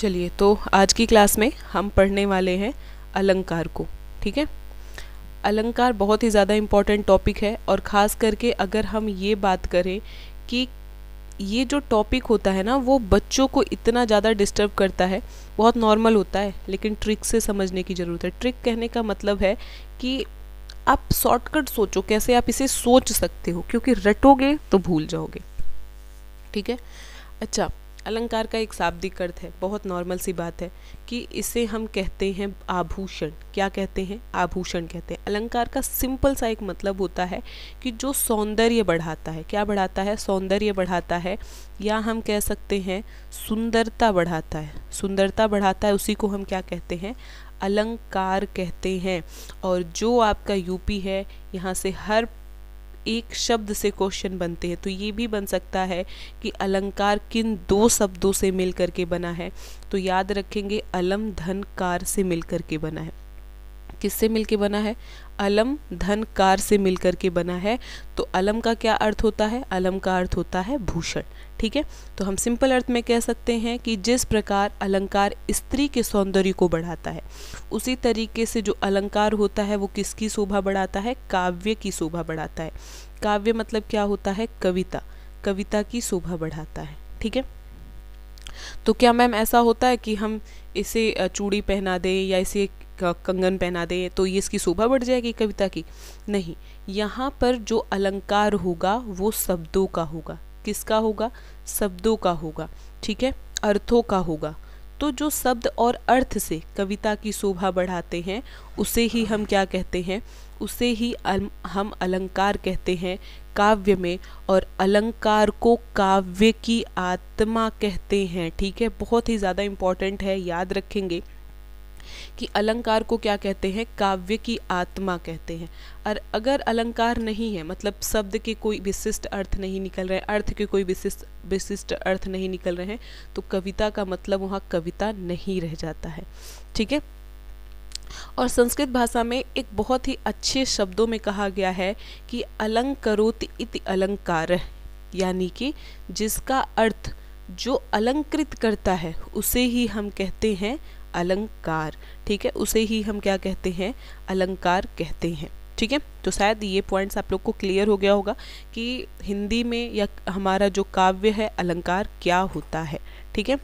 चलिए तो आज की क्लास में हम पढ़ने वाले हैं अलंकार को, ठीक है? अलंकार बहुत ही ज़्यादा इंपॉर्टेंट टॉपिक है और ख़ास करके अगर हम ये बात करें कि ये जो टॉपिक होता है ना, वो बच्चों को इतना ज़्यादा डिस्टर्ब करता है, बहुत नॉर्मल होता है, लेकिन ट्रिक से समझने की ज़रूरत है। ट्रिक कहने का मतलब है कि आप शॉर्टकट सोचो, कैसे आप इसे सोच सकते हो, क्योंकि रटोगे तो भूल जाओगे, ठीक है? अच्छा अलंकार का एक शाब्दिक अर्थ है, बहुत नॉर्मल सी बात है कि इसे हम कहते हैं आभूषण। क्या कहते हैं? आभूषण कहते हैं। अलंकार का सिंपल सा एक मतलब होता है कि जो सौंदर्य बढ़ाता है। क्या बढ़ाता है? सौंदर्य बढ़ाता है या हम कह सकते हैं सुंदरता बढ़ाता है। सुंदरता बढ़ाता है, उसी को हम क्या कहते हैं? अलंकार कहते हैं। और जो आपका यूपी है, यहाँ से हर एक शब्द से क्वेश्चन बनते हैं। तो ये भी बन सकता है कि अलंकार किन दो शब्दों से मिल करके बना है। तो याद रखेंगे, अलम धन कार से मिल करके बना है। किससे मिलके बना है? अलम धन कार से मिल करके बना है। तो अलम का क्या अर्थ होता है? अलम का अर्थ होता है भूषण। ठीक है? तो हम सिंपल अर्थ में कह सकते हैं कि जिस प्रकार अलंकार स्त्री के सौंदर्य को बढ़ाता है, उसी तरीके से जो अलंकार होता है वो किसकी शोभा बढ़ाता है? काव्य की शोभा बढ़ाता है। काव्य मतलब क्या होता है? कविता। कविता की शोभा बढ़ाता है। ठीक है? तो क्या मैम ऐसा होता है कि हम इसे चूड़ी पहना दें या इसे कंगन पहना दें तो ये इसकी शोभा बढ़ जाएगी कविता की? नहीं। यहाँ पर जो अलंकार होगा वो शब्दों का होगा। किसका होगा? शब्दों का होगा, ठीक है? अर्थों का होगा। तो जो शब्द और अर्थ से कविता की शोभा बढ़ाते हैं, उसे ही हम क्या कहते हैं? उसे ही हम अलंकार कहते हैं काव्य में और अलंकार को काव्य की आत्मा कहते हैं, ठीक है? बहुत ही ज़्यादा इंपॉर्टेंट है, याद रखेंगे। कि अलंकार को क्या कहते हैं? काव्य की आत्मा कहते हैं। और अगर अलंकार नहीं है मतलब शब्द के कोई विशिष्ट अर्थ नहीं निकल रहे, अर्थ के कोई विशिष्ट विशिष्ट अर्थ नहीं निकल रहे हैं तो कविता का मतलब वहाँ कविता नहीं रह जाता है। ठीक है? और संस्कृत भाषा में एक बहुत ही अच्छे शब्दों में कहा गया है कि अलंकरोत इति अलंकार, यानी कि जिसका अर्थ जो अलंकृत करता है, उसे ही हम कहते हैं अलंकार, ठीक है? उसे ही हम क्या कहते हैं? अलंकार कहते हैं, ठीक है? तो शायद ये पॉइंट्स आप लोग को क्लियर हो गया होगा कि हिंदी में या हमारा जो काव्य है, अलंकार क्या होता है, ठीक है?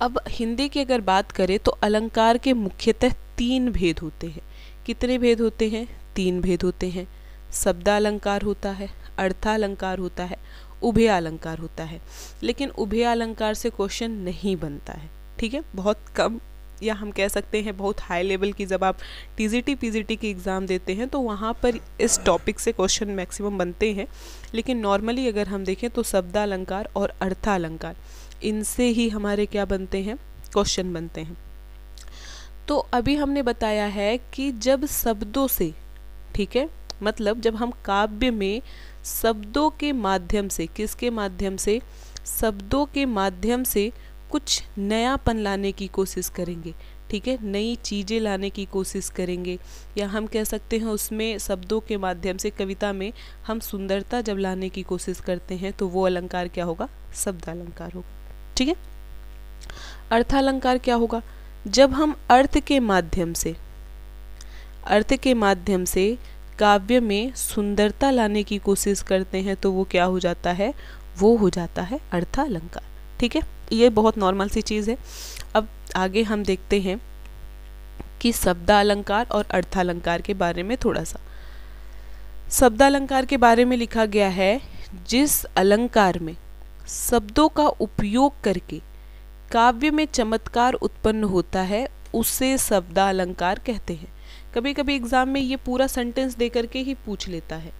अब हिंदी की अगर बात करें तो अलंकार के मुख्यतः तीन भेद होते हैं। कितने भेद होते हैं? तीन भेद होते हैं। शब्दालंकार होता है, अर्थालंकार होता है उभय अलंकार होता है। लेकिन उभय अलंकार से क्वेश्चन नहीं बनता है। ठीक है, बहुत कम या हम कह सकते हैं बहुत हाई लेवल की जब आप T G T P G T की एग्ज़ाम देते हैं तो वहाँ पर इस टॉपिक से क्वेश्चन मैक्सिमम बनते हैं। लेकिन नॉर्मली अगर हम देखें तो शब्दालंकार और अर्थालंकार इनसे ही हमारे क्या बनते हैं? क्वेश्चन बनते हैं। तो अभी हमने बताया है कि जब शब्दों से, ठीक है मतलब जब हम काव्य में शब्दों के माध्यम से, किसके माध्यम से? शब्दों के माध्यम से कुछ नयापन लाने की कोशिश करेंगे, ठीक है? नई चीज़ें लाने की कोशिश करेंगे, या हम कह सकते हैं उसमें शब्दों के माध्यम से, कविता में हम सुंदरता जब लाने की कोशिश करते हैं तो वो अलंकार क्या होगा? शब्द अलंकार होगा, ठीक है? अर्थालंकार क्या होगा? जब हम अर्थ के माध्यम से, अर्थ के माध्यम से काव्य में सुंदरता लाने की कोशिश करते हैं तो वो क्या हो जाता है? वो हो जाता है अर्थालंकार। ठीक है? ये बहुत नॉर्मल सी चीज़ है। अब आगे हम देखते हैं कि शब्दालंकार और अर्थालंकार के बारे में थोड़ा सा। शब्दालंकार के बारे में लिखा गया है, जिस अलंकार में शब्दों का उपयोग करके काव्य में चमत्कार उत्पन्न होता है, उसे शब्दालंकार कहते हैं। कभी कभी एग्ज़ाम में ये पूरा सेंटेंस दे करके ही पूछ लेता है।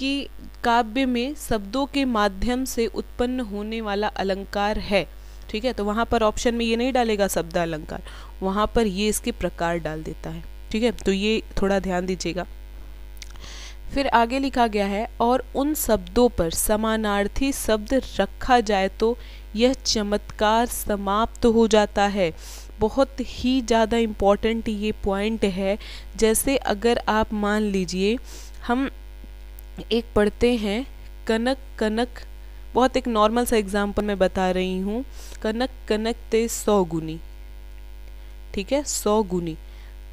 कि काव्य में शब्दों के माध्यम से उत्पन्न होने वाला अलंकार है। ठीक है? तो वहाँ पर ऑप्शन में ये नहीं डालेगा शब्द अलंकार। वहाँ पर ये इसके प्रकार डाल देता है। ठीक है? तो ये थोड़ा ध्यान दीजिएगा। फिर आगे लिखा गया है, और उन शब्दों पर समानार्थी शब्द रखा जाए तो यह चमत्कार समाप्त हो जाता है। बहुत ही ज़्यादा इंपॉर्टेंट ये पॉइंट है। जैसे अगर आप मान लीजिए, हम एक पढ़ते हैं, कनक कनक, बहुत एक नॉर्मल सा एग्ज़ाम्पल मैं बता रही हूँ। कनक कनक ते सौ गुनी। ठीक है? सौ गुनी।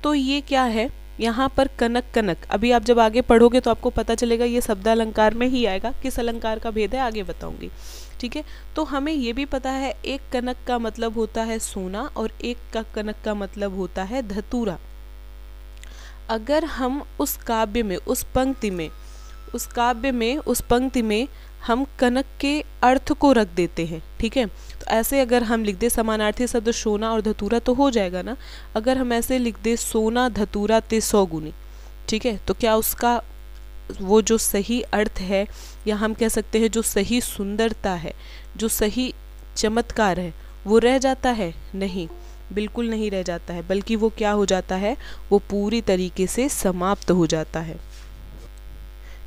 तो ये क्या है? यहाँ पर कनक कनक। अभी आप जब आगे पढ़ोगे तो आपको पता चलेगा ये शब्द अलंकार में ही आएगा। किस अलंकार का भेद है, आगे बताऊँगी। ठीक है? तो हमें ये भी पता है, एक कनक का मतलब होता है सोना और एक का कनक का मतलब होता है धतूरा। अगर हम उस काव्य में, उस पंक्ति में उस काव्य में, उस पंक्ति में हम कनक के अर्थ को रख देते हैं, ठीक है? तो ऐसे अगर हम लिख दे समानार्थी शब्द सोना और धतूरा तो हो जाएगा ना? अगर हम ऐसे लिख दे सोना, धतूरा, ते सौ गुनी ठीक है? तो क्या उसका वो जो सही अर्थ है, या हम कह सकते हैं जो सही सुंदरता है, जो सही चमत्कार है, वो रह जाता है? नहीं, बिल्कुल नहीं रह जाता है, बल्कि वो क्या हो जाता है? वो पूरी तरीके से समाप्त हो जाता है।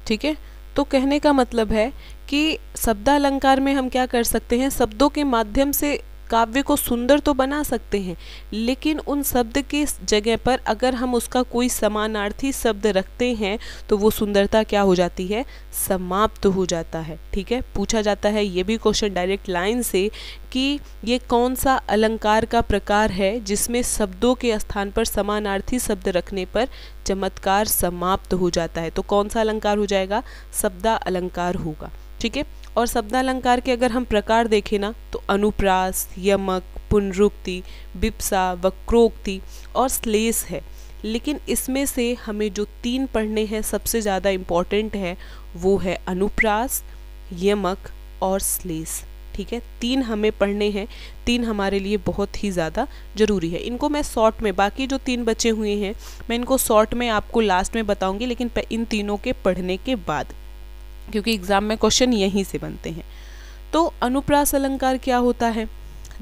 ठीक है? तो कहने का मतलब है कि शब्दालंकार में हम क्या कर सकते हैं? शब्दों के माध्यम से काव्य को सुंदर तो बना सकते हैं, लेकिन उन शब्द के जगह पर अगर हम उसका कोई समानार्थी शब्द रखते हैं तो वो सुंदरता क्या हो जाती है? समाप्त हो जाता है, ठीक है? पूछा जाता है ये भी क्वेश्चन डायरेक्ट लाइन से कि ये कौन सा अलंकार का प्रकार है, जिसमें शब्दों के स्थान पर समानार्थी शब्द रखने पर चमत्कार समाप्त हो जाता है। तो कौन सा अलंकार हो जाएगा? शब्दा अलंकार होगा, ठीक है? और शब्दालंकार के अगर हम प्रकार देखें ना तो अनुप्रास, यमक, पुनरुक्ति, बिप्सा, वक्रोक्ति और श्लेष है। लेकिन इसमें से हमें जो तीन पढ़ने हैं, सबसे ज़्यादा इंपॉर्टेंट है, वो है अनुप्रास, यमक और श्लेष। ठीक है? तीन हमें पढ़ने हैं, तीन हमारे लिए बहुत ही ज़्यादा ज़रूरी है। इनको मैं शॉर्ट में, बाकी जो तीन बचे हुए हैं, मैं इनको शॉर्ट में आपको लास्ट में बताऊँगी, लेकिन इन तीनों के पढ़ने के बाद। क्योंकि एग्ज़ाम में क्वेश्चन यहीं से बनते हैं। तो अनुप्रास अलंकार क्या होता है?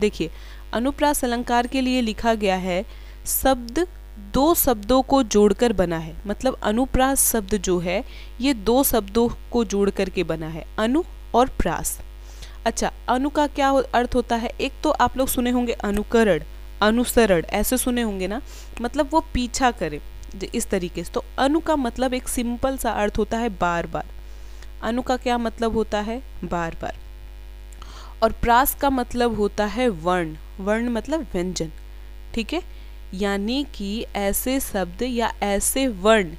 देखिए, अनुप्रास अलंकार के लिए लिखा गया है, शब्द दो शब्दों को जोड़कर बना है। मतलब अनुप्रास शब्द जो है, ये दो शब्दों को जोड़ करके बना है, अनु और प्रास। अच्छा अनु का क्या अर्थ होता है? एक तो आप लोग सुने होंगे अनुकरण, अनुसरण, ऐसे सुने होंगे ना? मतलब वो पीछा करे इस तरीके से। तो अनु का मतलब एक सिंपल सा अर्थ होता है बार बार। अनु का क्या मतलब होता है? बार बार। और प्रास का मतलब होता है वर्ण। वर्ण मतलब व्यंजन। ठीक है? यानी कि ऐसे शब्द या ऐसे वर्ण,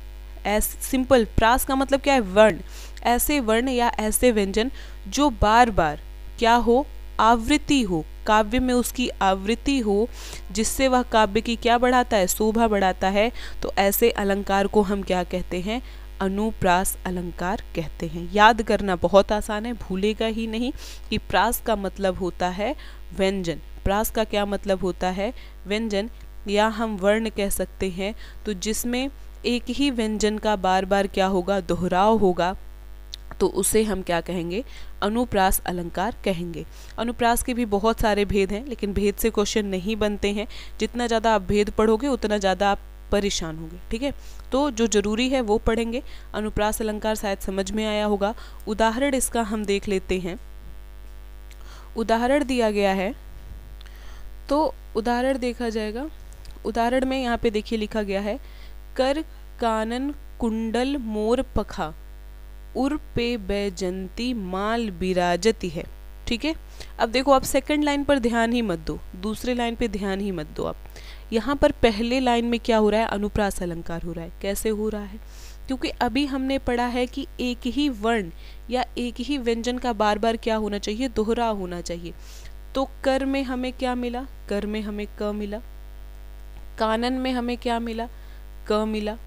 ऐसे, सिंपल, प्रास का मतलब क्या है? वर्ण। ऐसे वर्ण या ऐसे व्यंजन जो बार बार क्या हो? आवृत्ति हो। काव्य में उसकी आवृत्ति हो, जिससे वह काव्य की क्या बढ़ाता है? शोभा बढ़ाता है। तो ऐसे अलंकार को हम क्या कहते हैं? अनुप्रास अलंकार कहते हैं। याद करना बहुत आसान है, भूलेगा ही नहीं कि प्रास का मतलब होता है व्यंजन। प्रास का क्या मतलब होता है? व्यंजन, या हम वर्ण कह सकते हैं तो जिसमें एक ही व्यंजन का बार बार क्या होगा? दोहराव होगा तो उसे हम क्या कहेंगे? अनुप्रास अलंकार कहेंगे। अनुप्रास के भी बहुत सारे भेद हैं, लेकिन भेद से क्वेश्चन नहीं बनते हैं। जितना ज़्यादा आप भेद पढ़ोगे, उतना ज़्यादा आप परेशान होंगे, ठीक है? तो जो ज़रूरी है वो पढ़ेंगे। अनुप्रास अलंकार शायद समझ में आया होगा। उदाहरण इसका हम देख लेते हैं। उदाहरण दिया गया है। तो उदाहरण देखा जाएगा। उदाहरण में यहाँ पे देखिए लिखा गया है, कर कानन कुंडल मोर पखा, उर पे बैजंती माल बिराजती है। ठीक है? अब देखो, आप सेकंड लाइन पर ध्यान ही मत दो। दूसरे लाइन पे ध्यान ही मत दो आप। यहाँ पर पहले लाइन में क्या हो रहा है? अनुप्रास अलंकार हो रहा है। कैसे हो रहा है? क्योंकि अभी हमने पढ़ा है कि एक ही वर्ण या एक ही व्यंजन का बार बार क्या होना चाहिए? दोहरा होना चाहिए। तो कर में हमें क्या मिला? कर में हमें क मिला। कानन में हमें क्या मिला? क मिला।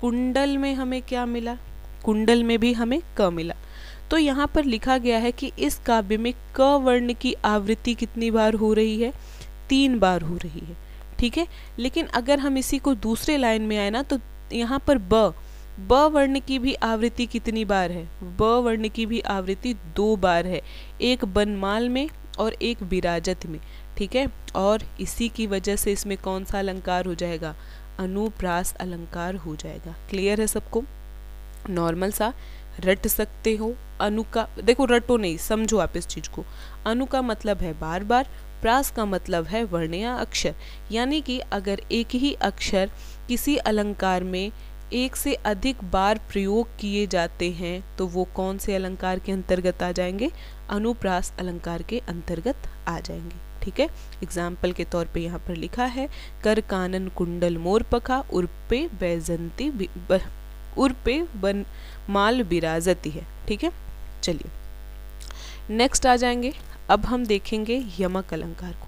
कुंडल में हमें क्या मिला? कुंडल में भी हमें क मिला। तो यहाँ पर लिखा गया है कि इस काव्य में क वर्ण की आवृत्ति कितनी बार हो रही है? तीन बार हो रही है। ठीक है? लेकिन अगर हम इसी को दूसरे लाइन में आए ना तो यहाँ पर ब ब वर्ण की भी आवृत्ति कितनी बार है? ब वर्ण की भी आवृत्ति दो बार है, एक बनमाल में और एक विराजत में, ठीक है? और इसी की वजह से इसमें कौन सा अलंकार हो जाएगा? अनुप्रास अलंकार हो जाएगा। क्लियर है सबको? नॉर्मल सा। रट सकते हो? अनु का देखो रटो नहीं, समझो आप इस चीज़ को। अनु का मतलब है बार बार प्रास का मतलब है वर्ण या अक्षर। यानी कि अगर एक ही अक्षर किसी अलंकार में एक से अधिक बार प्रयोग किए जाते हैं तो वो कौन से अलंकार के अंतर्गत आ जाएँगे? अनुप्रास अलंकार के अंतर्गत आ जाएँगे। ठीक है? एग्ज़ाम्पल के तौर पे यहाँ पर लिखा है, कर कानन कुंडल मोर पखा उर्पे बैजंती उर्पे बन, माल बिराजती है। ठीक है? चलिए। नेक्स्ट आ जाएँगे। अब हम देखेंगे यमक अलंकार को।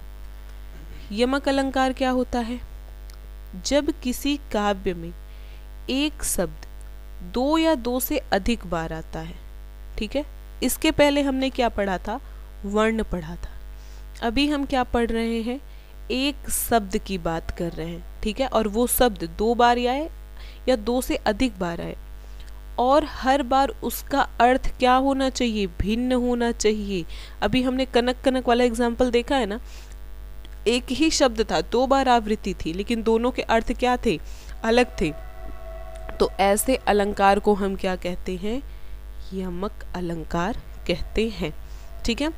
यमक अलंकार क्या होता है? जब किसी काव्य में एक शब्द दो या दो से अधिक बार आता है, ठीक है? इसके पहले हमने क्या पढ़ा था? वर्ण पढ़ा था। अभी हम क्या पढ़ रहे हैं? एक शब्द की बात कर रहे हैं, ठीक है? और वो शब्द दो बार आए या दो से अधिक बार आए। और हर बार उसका अर्थ क्या होना चाहिए? भिन्न होना चाहिए। अभी हमने कनक कनक वाला एग्ज़ाम्पल देखा है ना? एक ही शब्द था, दो बार आवृत्ति थी, लेकिन दोनों के अर्थ क्या थे? अलग थे। तो ऐसे अलंकार को हम क्या कहते हैं? यमक अलंकार कहते हैं। ठीक है?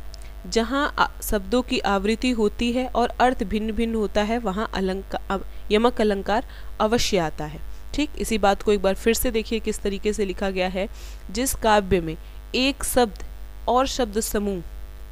जहाँ शब्दों की आवृत्ति होती है और अर्थ भिन्न भिन्न होता है, वहाँ अलंकार यमक अलंकार अवश्य आता है। ठीक इसी बात को एक बार फिर से देखिए किस तरीके से लिखा गया है। जिस काव्य में एक शब्द और शब्द समूह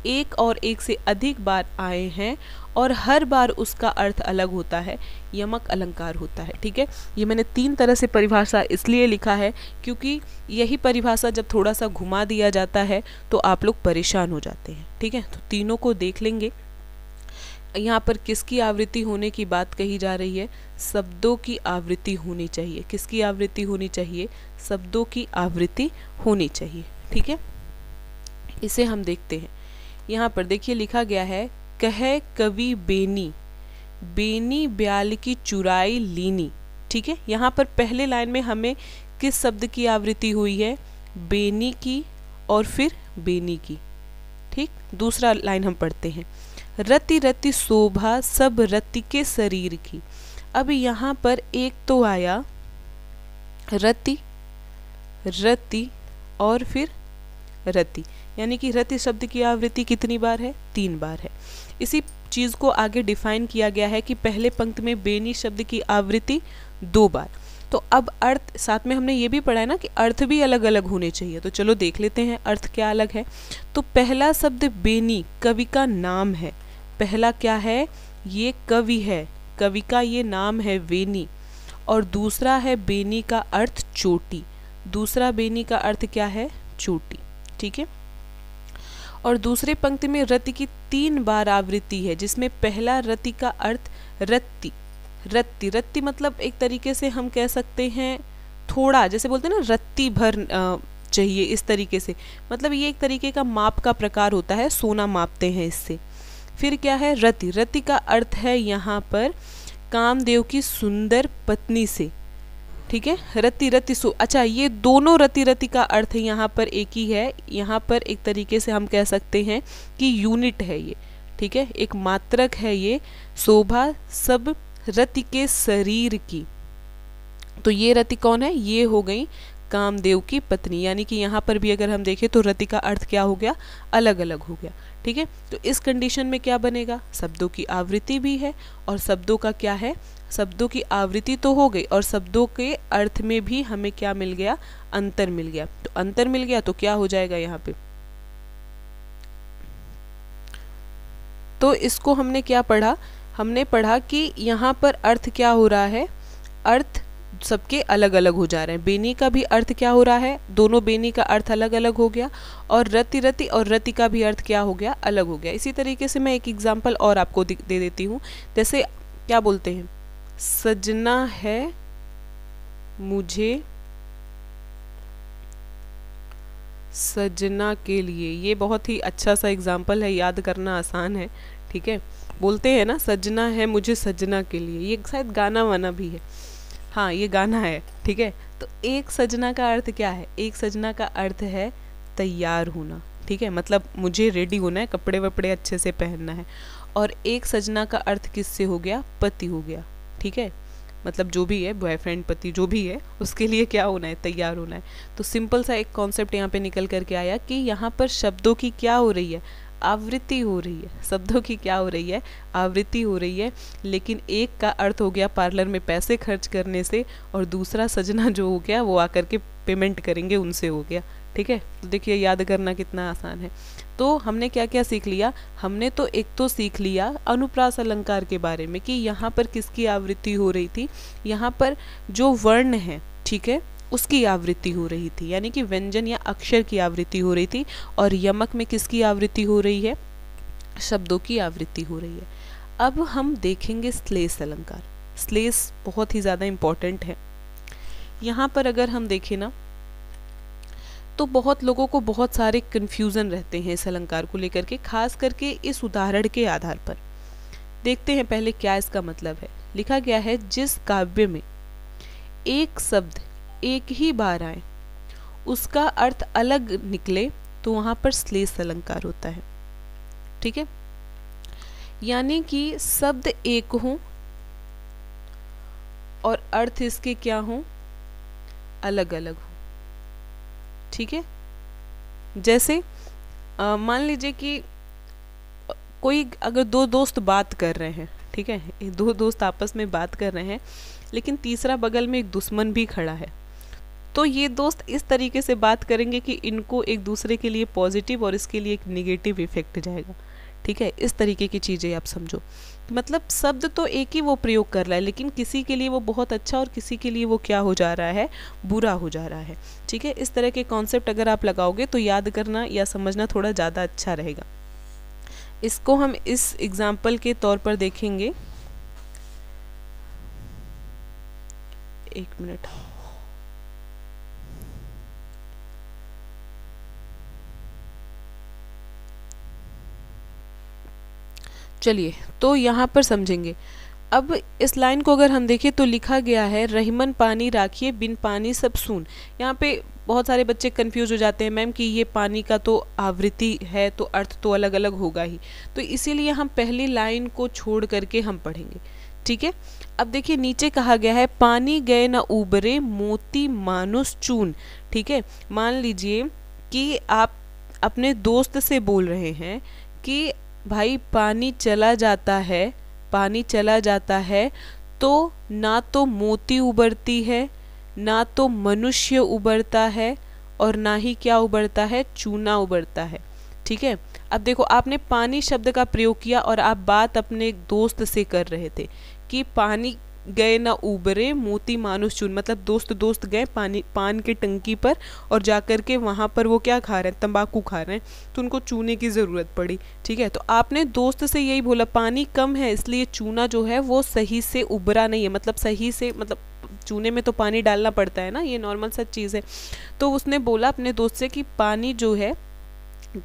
एक और एक से अधिक बार आए हैं और हर बार उसका अर्थ अलग होता है, यमक अलंकार होता है, ठीक है? ये मैंने तीन तरह से परिभाषा इसलिए लिखा है क्योंकि यही परिभाषा जब थोड़ा सा घुमा दिया जाता है तो आप लोग परेशान हो जाते हैं, ठीक है? तो तीनों को देख लेंगे। यहाँ पर किसकी आवृत्ति होने की बात कही जा रही है? शब्दों की आवृत्ति होनी चाहिए। किसकी आवृत्ति होनी चाहिए? शब्दों की आवृत्ति होनी चाहिए। ठीक है? इसे हम देखते हैं। यहाँ पर देखिए लिखा गया है, कह कवि बेनी बेनी ब्याल की चुराई लीनी। ठीक है? यहाँ पर पहले लाइन में हमें किस शब्द की आवृत्ति हुई है? बेनी की और फिर बेनी की। ठीक? दूसरा लाइन हम पढ़ते हैं। रति रति शोभा सब रति के शरीर की। अब यहाँ पर एक तो आया, रति रति और फिर रति। यानी कि रति शब्द की आवृत्ति कितनी बार है? तीन बार है। इसी चीज़ को आगे डिफाइन किया गया है कि पहले पंक्ति में बेनी शब्द की आवृत्ति दो बार। तो अब अर्थ, साथ में हमने ये भी पढ़ा है ना कि अर्थ भी अलग अलग होने चाहिए। तो चलो देख लेते हैं अर्थ क्या अलग है। तो पहला शब्द बेनी कवि का नाम है। पहला क्या है? ये कवि है। कवि का ये नाम है वेनी और दूसरा है बेनी का अर्थ चोटी। दूसरा बेनी का अर्थ क्या है? चोटी। ठीक है? और दूसरे पंक्ति में रति की तीन बार आवृत्ति है, जिसमें पहला रति का अर्थ रत्ती। रत्ती। रत्ती मतलब एक तरीके से हम कह सकते हैं थोड़ा, जैसे बोलते हैं ना, रत्ती भर चाहिए इस तरीके से। मतलब ये एक तरीके का माप का प्रकार होता है, सोना मापते हैं इससे। फिर क्या है? रति। रति का अर्थ है यहाँ पर कामदेव की सुंदर पत्नी से। ठीक है? रति रति सु। अच्छा ये दोनों रति रति का अर्थ यहाँ पर एक ही है। यहाँ पर एक तरीके से हम कह सकते हैं कि यूनिट है ये। ठीक है? एक मात्रक है ये शोभा सब रति के शरीर की। तो ये रति कौन है? ये हो गई कामदेव की पत्नी। यानी कि यहाँ पर भी अगर हम देखें तो रति का अर्थ क्या हो गया? अलग अलग हो गया। ठीक है? तो इस कंडीशन में क्या बनेगा? शब्दों की आवृत्ति भी है और शब्दों का क्या है? शब्दों की आवृत्ति तो हो गई और शब्दों के अर्थ में भी हमें क्या मिल गया? अंतर मिल गया। तो अंतर मिल गया तो क्या हो जाएगा यहाँ पे? तो इसको हमने क्या पढ़ा? हमने पढ़ा कि यहाँ पर अर्थ क्या हो रहा है? अर्थ सबके अलग अलग हो जा रहे हैं। बेनी का भी अर्थ क्या हो रहा है? दोनों बेनी का अर्थ अलग अलग हो गया और रति रति और रति का भी अर्थ क्या हो गया? अलग हो गया। इसी तरीके से मैं एक एग्ज़ाम्पल और आपको दे देती हूँ। जैसे क्या बोलते हैं? सजना है, मुझे सजना के लिए। ये बहुत ही अच्छा सा एग्ज़ाम्पल है, याद करना आसान है, ठीक है? बोलते हैं ना, सजना है मुझे सजना के लिए। ये शायद गाना वाना भी है। हाँ ये गाना है, ठीक है? तो एक सजना का अर्थ क्या है? एक सजना का अर्थ है तैयार होना, ठीक है? मतलब मुझे रेडी होना है, कपड़े वपड़े अच्छे से पहनना है। और एक सजना का अर्थ किससे हो गया? पति हो गया, ठीक है? मतलब जो भी है बॉयफ्रेंड पति, जो भी है, उसके लिए क्या होना है? तैयार होना है। तो सिंपल सा एक कॉन्सेप्ट यहाँ पे निकल करके आया कि यहाँ पर शब्दों की क्या हो रही है? आवृत्ति हो रही है। शब्दों की क्या हो रही है? आवृत्ति हो रही है, लेकिन एक का अर्थ हो गया पार्लर में पैसे खर्च करने से और दूसरा सजना जो हो गया, वो आकर के पेमेंट करेंगे, उनसे हो गया। ठीक है? तो देखिए, याद करना कितना आसान है। तो हमने क्या क्या सीख लिया? हमने तो एक तो सीख लिया अनुप्रास अलंकार के बारे में कि यहाँ पर किसकी आवृत्ति हो रही थी? यहाँ पर जो वर्ण है, ठीक है? उसकी आवृत्ति हो रही थी, यानी कि व्यंजन या अक्षर की आवृत्ति हो रही थी, और यमक में किसकी आवृत्ति हो रही है? शब्दों की आवृत्ति हो रही है। अब हम देखेंगे स्लेस अलंकार। स्लेस बहुत ही ज़्यादा इंपॉर्टेंट है। यहाँ पर अगर हम देखें ना तो बहुत लोगों को बहुत सारे कन्फ्यूज़न रहते हैं इस अलंकार को लेकर के, खास करके इस उदाहरण के आधार पर। देखते हैं पहले क्या इसका मतलब है। लिखा गया है, जिस काव्य में एक शब्द एक ही बार आए। उसका अर्थ अलग निकले तो वहाँ पर श्लेष अलंकार होता है। ठीक है? यानी कि शब्द एक हो और अर्थ इसके क्या हो? अलग अलग हो। ठीक है? जैसे मान लीजिए कि कोई अगर दो दोस्त बात कर रहे हैं, ठीक है? दो दोस्त आपस में बात कर रहे हैं, लेकिन तीसरा बगल में एक दुश्मन भी खड़ा है। तो ये दोस्त इस तरीके से बात करेंगे कि इनको एक दूसरे के लिए पॉजिटिव और इसके लिए एक निगेटिव इफ़ेक्ट जाएगा। ठीक है? इस तरीके की चीज़ें आप समझो। मतलब शब्द तो एक ही वो प्रयोग कर रहा है, लेकिन किसी के लिए वो बहुत अच्छा और किसी के लिए वो क्या हो जा रहा है? बुरा हो जा रहा है। ठीक है? इस तरह के कॉन्सेप्ट अगर आप लगाओगे तो याद करना या समझना थोड़ा ज़्यादा अच्छा रहेगा। इसको हम इस एग्ज़ाम्पल के तौर पर देखेंगे। एक मिनट। चलिए तो यहाँ पर समझेंगे। अब इस लाइन को अगर हम देखें तो लिखा गया है, रहीमन पानी राखिए, बिन पानी सब सुन। यहाँ पे बहुत सारे बच्चे कंफ्यूज हो जाते हैं, मैम, कि ये पानी का तो आवृत्ति है तो अर्थ तो अलग अलग होगा ही। तो इसीलिए हम पहली लाइन को छोड़ करके हम पढ़ेंगे। ठीक है? अब देखिए, नीचे कहा गया है, पानी गए न उबरे, मोती मानुस चून। ठीक है? मान लीजिए कि आप अपने दोस्त से बोल रहे हैं कि भाई, पानी चला जाता है, पानी चला जाता है तो ना तो मोती उबरती है, ना तो मनुष्य उबरता है और ना ही क्या उबरता है? चूना उबरता है। ठीक है? अब देखो, आपने पानी शब्द का प्रयोग किया और आप बात अपने दोस्त से कर रहे थे कि पानी गए ना उबरे, मोती मानुस चुन मतलब दोस्त दोस्त गए पानी, पान के टंकी पर और जा कर के वहाँ पर वो क्या खा रहे हैं? तंबाकू खा रहे हैं तो उनको चूने की ज़रूरत पड़ी, ठीक है? तो आपने दोस्त से यही बोला, पानी कम है, इसलिए चूना जो है वो सही से उबरा नहीं है मतलब सही से मतलब चूने में तो पानी डालना पड़ता है ना, ये नॉर्मल सा चीज़ है। तो उसने बोला अपने दोस्त से कि पानी जो है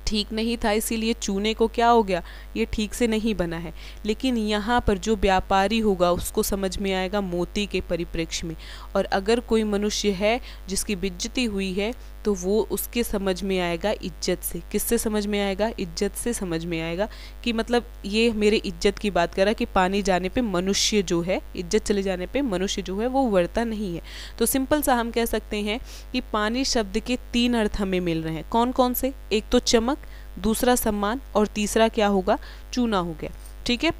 ठीक नहीं था, इसीलिए चूने को क्या हो गया? ये ठीक से नहीं बना है। लेकिन यहाँ पर जो व्यापारी होगा, उसको समझ में आएगा मोती के परिप्रेक्ष्य में। और अगर कोई मनुष्य है, जिसकी बिज्जती हुई है तो वो उसके समझ में आएगा इज़्ज़त से। किससे समझ में आएगा? इज़्ज़त से समझ में आएगा कि मतलब ये मेरे इज़्ज़त की बात कर रहा है कि पानी जाने पे मनुष्य जो है, इज़्ज़त चले जाने पे मनुष्य जो है वो वर्ता नहीं है। तो सिंपल सा हम कह सकते हैं कि पानी शब्द के तीन अर्थ हमें मिल रहे हैं। कौन कौन से? एक तो चमक, दूसरा सम्मान और तीसरा क्या होगा? चूना हो गया। ठीक है?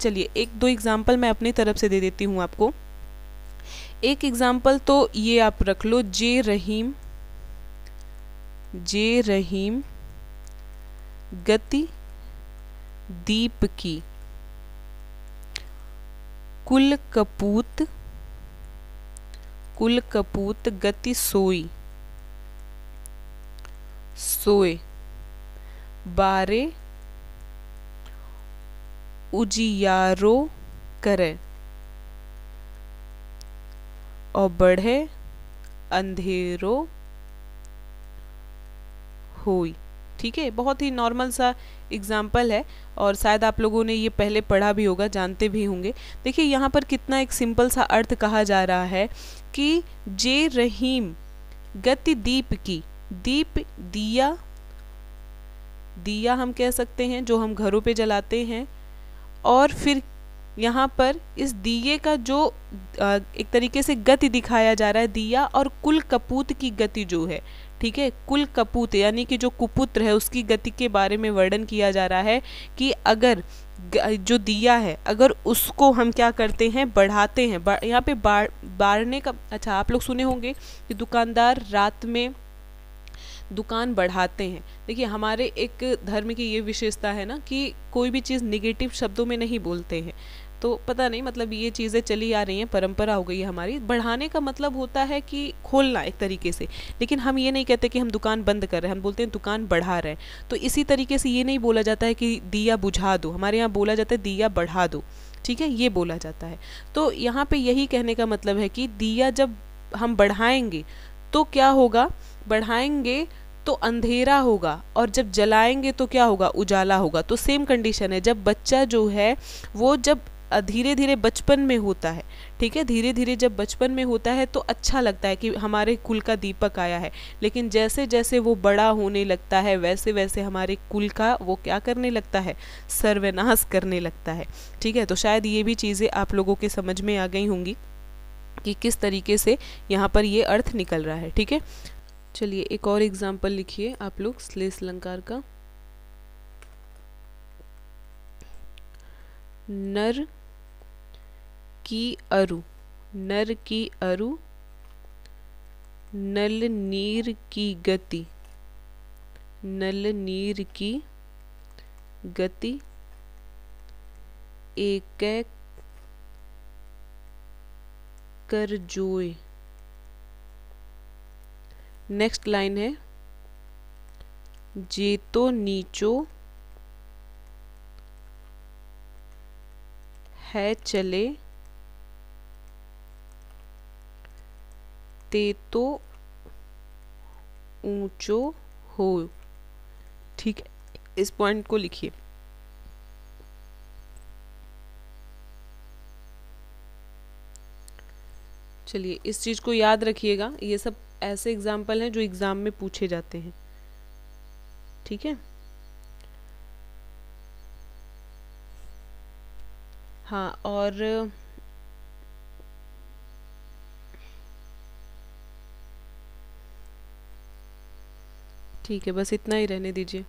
चलिए, एक दो एग्ज़ाम्पल मैं अपनी तरफ़ से दे देती हूँ आपको। एक एग्ज़ाम्पल तो ये आप रख लो, जे रहीम जे रहीम गति दीप की। कुल कपूत कुल कपूत गति सोई। सोए। बारे उजियारो करे। और बढ़े अंधेरो हुई। ठीक है? बहुत ही नॉर्मल सा एग्ज़ाम्पल है और शायद आप लोगों ने ये पहले पढ़ा भी होगा, जानते भी होंगे। देखिए, यहाँ पर कितना एक सिंपल सा अर्थ कहा जा रहा है कि जे रहीम गति दीप की, दीप दिया दिया हम कह सकते हैं, जो हम घरों पे जलाते हैं और फिर यहाँ पर इस दिए का जो एक तरीके से गति दिखाया जा रहा है, दिया और कुल कपूत की गति जो है। ठीक है कुल कपूत यानी कि जो कुपुत्र है उसकी गति के बारे में वर्णन किया जा रहा है कि अगर जो दिया है अगर उसको हम क्या करते हैं बढ़ाते हैं बा, यहाँ पे बाढ़ बाढ़ने का अच्छा आप लोग सुने होंगे कि दुकानदार रात में दुकान बढ़ाते हैं। देखिए हमारे एक धर्म की ये विशेषता है ना कि कोई भी चीज़ निगेटिव शब्दों में नहीं बोलते हैं। तो पता नहीं मतलब ये चीज़ें चली आ रही हैं, परंपरा हो गई है हमारी। बढ़ाने का मतलब होता है कि खोलना एक तरीके से। लेकिन हम ये नहीं कहते कि हम दुकान बंद कर रहे हैं, हम बोलते हैं दुकान बढ़ा रहे हैं। तो इसी तरीके से ये नहीं बोला जाता है कि दिया बुझा दो। हमारे यहाँ बोला जाता है दिया बढ़ा दो। ठीक है? ये बोला जाता है। तो यहाँ पे यही कहने का मतलब है कि दिया जब हम बढ़ाएँगे तो क्या होगा? बढ़ाएँगे तो अंधेरा होगा और जब जलाएँगे तो क्या होगा? उजाला होगा। तो सेम कंडीशन है। जब बच्चा जो है, वो जब धीरे धीरे बचपन में होता है। ठीक है? धीरे धीरे जब बचपन में होता है तो अच्छा लगता है कि हमारे कुल का दीपक आया है। लेकिन जैसे जैसे वो बड़ा होने लगता है वैसे वैसे हमारे कुल का वो क्या करने लगता है? सर्वनाश करने लगता है। ठीक है? तो शायद ये भी चीज़ें आप लोगों के समझ में आ गई होंगी कि किस तरीके से यहाँ पर ये अर्थ निकल रहा है। ठीक है? चलिए एक और एग्ज़ाम्पल लिखिए आप लोग, श्लेष अलंकार का। नर की अरु, नर की अरु, नल नीर की गति, नल नीर की गति, एक कर जोए। नेक्स्ट लाइन है जे तो नीचो है चले ते तो ऊंचो हो। ठीक, इस पॉइंट को लिखिए। चलिए, इस चीज़ को याद रखिएगा। ये सब ऐसे एग्ज़ाम्पल हैं जो एग्ज़ाम में पूछे जाते हैं। ठीक है? हाँ और ठीक है बस इतना ही रहने दीजिए।